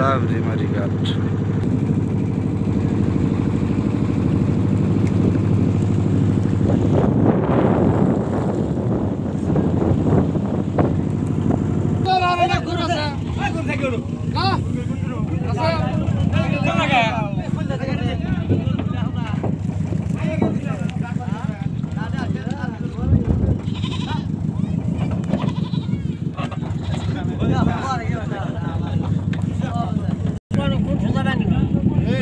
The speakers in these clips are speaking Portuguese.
árvores e marigato. Yeah,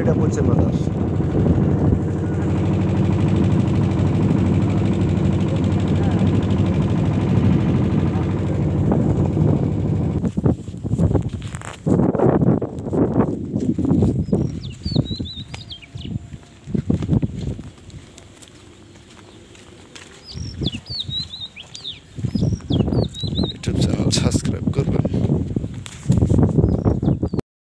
এটা বলছে বাতাস